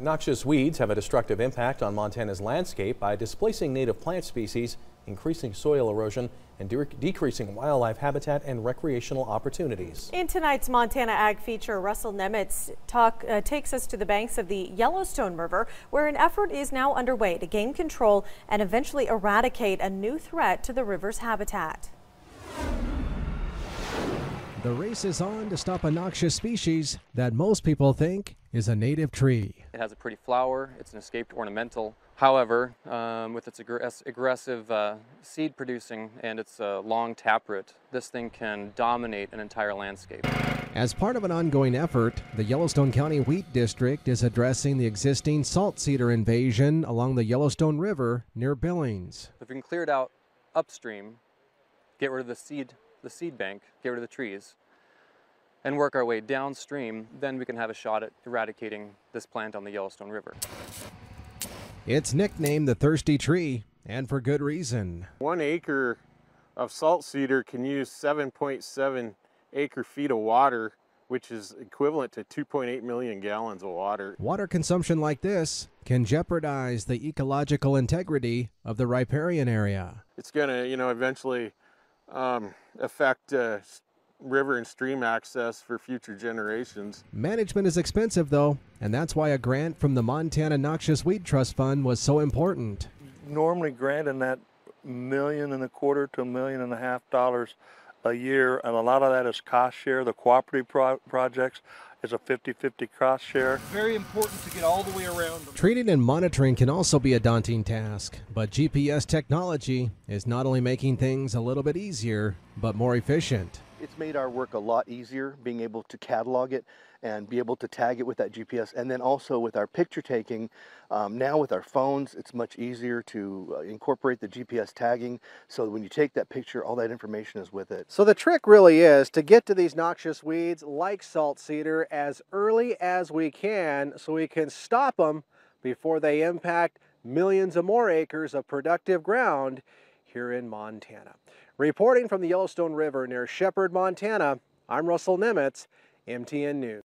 Noxious weeds have a destructive impact on Montana's landscape by displacing native plant species, increasing soil erosion, and de decreasing wildlife habitat and recreational opportunities. In tonight's Montana Ag feature, Russell Nemitz talk, uh, takes us to the banks of the Yellowstone River, where an effort is now underway to gain control and eventually eradicate a new threat to the river's habitat. The race is on to stop a noxious species that most people think is a native tree. It has a pretty flower, it's an escaped ornamental. However, um, with its aggressive uh, seed producing and its uh, long taproot, this thing can dominate an entire landscape. As part of an ongoing effort, the Yellowstone County Weed District is addressing the existing salt cedar invasion along the Yellowstone River near Billings. If we can clear it out upstream, get rid of the seed the seed bank, get rid of the trees, and work our way downstream, then we can have a shot at eradicating this plant on the Yellowstone River. It's nicknamed the thirsty tree, and for good reason. One acre of salt cedar can use 7.7 acre feet of water, which is equivalent to 2.8 million gallons of water. Water consumption like this can jeopardize the ecological integrity of the riparian area. It's going to, you know, eventually um, affect uh, river and stream access for future generations. Management is expensive though, and that's why a grant from the Montana Noxious Weed Trust Fund was so important. Normally granting that million and a quarter to a million and a half dollars a year, and a lot of that is cost share. The cooperative pro projects is a 50-50 cost share. Very important to get all the way around. Them. Treating and monitoring can also be a daunting task, but GPS technology is not only making things a little bit easier, but more efficient. It's made our work a lot easier being able to catalog it and be able to tag it with that GPS. And then also with our picture taking, um, now with our phones, it's much easier to uh, incorporate the GPS tagging. So when you take that picture, all that information is with it. So the trick really is to get to these noxious weeds like salt cedar as early as we can so we can stop them before they impact millions of more acres of productive ground here in Montana. Reporting from the Yellowstone River near Shepherd, Montana, I'm Russell Nemitz, MTN News.